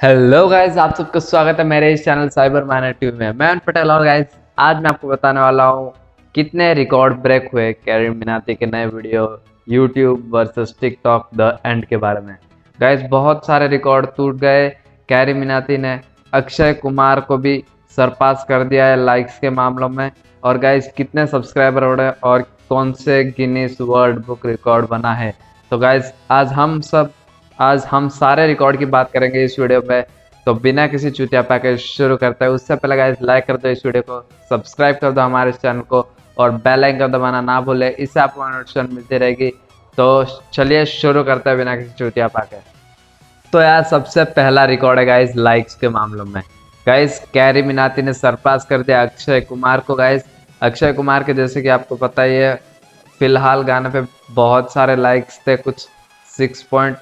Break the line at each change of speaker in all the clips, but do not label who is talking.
Hello guys आप सबका स्वागत है मेरे इस चैनल साइबर माइनर टीवी में। मैं पटेल और गाइस आज मैं आपको बताने वाला हूँ कितने रिकॉर्ड ब्रेक हुए कैरी मिनाती के नए video YouTube versus TikTok the end के बारे में। गाइस बहुत सारे रिकॉर्ड टूट गए कैरी मिनाती ने। अक्षय कुमार को भी सरपास कर दिया है लाइक्स के मामलों में। और गाइस कितने सब्सक्राइबर उड़े और कौन से गिनीस वर्ल्ड बुक रिकॉर्ड बना है। तो गाइस आज हम सब आज हम सारे रिकॉर्ड की बात करेंगे इस वीडियो में तो बिना किसी चुतिया पैकेज शुरू करते हैं। उससे पहले गाइस लाइक कर दो इस वीडियो को सब्सक्राइब कर दो हमारे चैनल को, और बेल आइकन दबाना ना भूले। इससे आपको नोटिफिकेशन मिलती रहेगी। तो चलिए शुरू करते हैं बिना किसी चुतिया पैकेज तो यार, सबसे पहला रिकॉर्ड है गाइस लाइक्स के मामलों में। गाइस कैरी मिनाती ने सरपास कर दिया अक्षय कुमार को गाइस अक्षय कुमार के, जैसे कि आपको पता ही है, फ़िलहाल गाने पे बहुत सारे लाइक्स थे, कुछ six point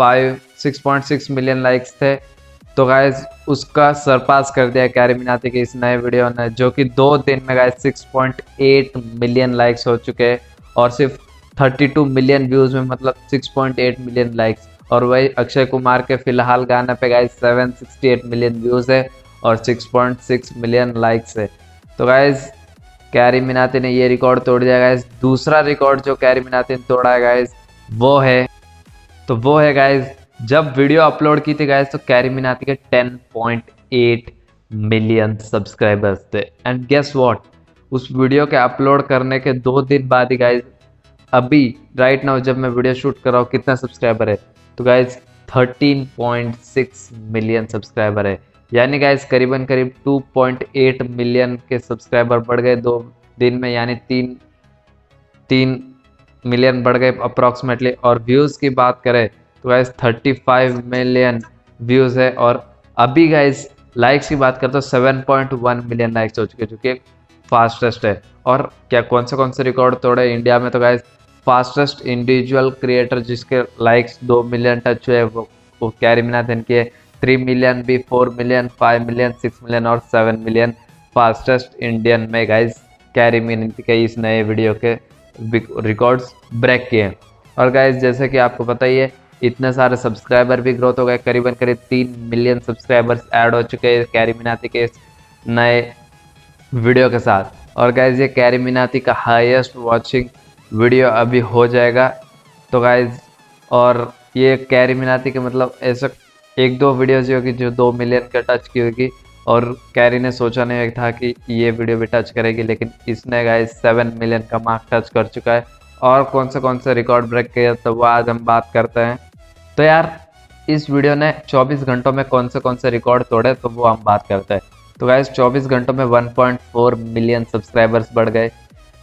five six point six million likes थे। तो गाइज़ उसका सरपास कर दिया कैरी मिनाती के इस नए वीडियो ने, जो कि दो दिन में guys six point eight million likes हो चुके हैं और सिर्फ़ थर्टी टू मिलियन व्यूज़ में मतलब six point eight million likes और वही अक्षय कुमार के फ़िलहाल गाने पे guys seven sixty eight million views है और six point six million likes है। तो गाइज़ कैरी मिनाती ने ये रिकॉर्ड तोड़ दिया। गाइज़ दूसरा रिकॉर्ड जो कैरी मिनाती ने तोड़ा है गाइज़ वो है तो वो है गाइज़ जब वीडियो अपलोड की थी गाइज़ तो कैरी मिनाती के 10.8 मिलियन सब्सक्राइबर्स थे। एंड गेस व्हाट उस वीडियो के अपलोड करने के दो दिन बाद ही गाइज़ अभी राइट नाउ जब मैं वीडियो शूट कर रहा हूँ, कितना सब्सक्राइबर है? तो गाइज़ 13.6 मिलियन सब्सक्राइबर है। यानी गाइज़ करीबन करीब 2.8 मिलियन के सब्सक्राइबर बढ़ गए दो दिन में, यानी तीन तीन मिलियन बढ़ गए अप्रॉक्सीमेटली और व्यूज़ की बात करें तो गाइज़ 35 मिलियन व्यूज़ है और अभी गाइज़ लाइक्स की बात करें तो 7.1 मिलियन लाइक्स हो चुके जो कि फास्टेस्ट है। और क्या कौन से कौन से रिकॉर्ड तोड़े इंडिया में तो गाइज़ फास्टेस्ट इंडिविजुअल क्रिएटर जिसके लाइक्स दो मिलियन टच हुए वो वो कैरी मिनाथन की थ्री मिलियन भी four million five million six million और सेवन मिलियन फास्टेस्ट इंडियन में गाइज़ कैरी मिनती के इस नए वीडियो के। रिकॉर्ड्स ब्रेक किए हैं। और गाइज़ जैसे कि आपको पता ही है, इतने सारे सब्सक्राइबर भी ग्रोथ हो गए, करीबन करीब तीन मिलियन सब्सक्राइबर्स ऐड हो चुके हैं कैरी मिनाती के नए वीडियो के साथ। और गाइज़ ये कैरी मिनाती का हाईएस्ट वॉचिंग वीडियो अभी हो जाएगा। तो गाइज़ और ये कैरी मिनाती के मतलब ऐसा एक दो वीडियोज़ होगी जो दो मिलियन का टच की होगी। और कैरी ने सोचा नहीं था कि ये वीडियो भी टच करेगी, लेकिन इसने गाइस सेवन मिलियन का मार्क टच कर चुका है। और कौन से कौन से रिकॉर्ड ब्रेक किया तो वो आज हम बात करते हैं। तो यार, इस वीडियो ने 24 घंटों में कौन से कौन से रिकॉर्ड तोड़े तो वो हम बात करते हैं। तो गाइस 24 घंटों में 1.4 मिलियन सब्सक्राइबर्स बढ़ गए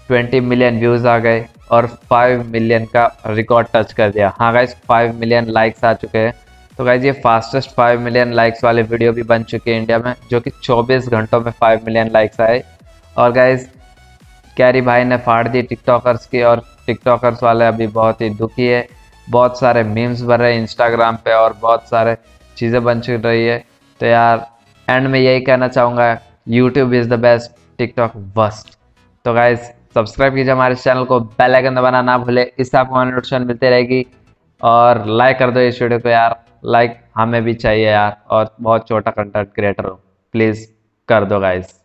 20 मिलियन व्यूज़ आ गए, और 5 मिलियन का रिकॉर्ड टच कर दिया। हाँ गाइस 5 मिलियन लाइक्स आ चुके हैं। तो गाइज़ ये फास्टेस्ट 5 मिलियन लाइक्स वाले वीडियो भी बन चुके हैं इंडिया में, जो कि 24 घंटों में 5 मिलियन लाइक्स आए। और गाइज़ कैरी भाई ने फाड़ दी टिकटॉकर्स की और टिकटॉकर्स वाले अभी बहुत ही दुखी है। बहुत सारे मीम्स बन रहे हैं इंस्टाग्राम पे और बहुत सारे चीज़ें बन चुक रही है। तो यार एंड में यही कहना चाहूँगा YouTube is the best TikTok worst तो गाइज़ सब्सक्राइब कीजिए हमारे चैनल को बेल आइकन दबाना ना भूले। इससे आपको नोटिफिकेशन मिलती रहेगी। और लाइक कर दो इस वीडियो को यार। लाइक हमें भी चाहिए यार और बहुत छोटा कंटेंट क्रिएटर हो प्लीज़ कर दो गाइस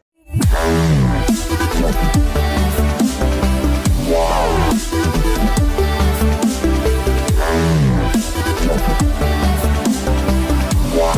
Wow.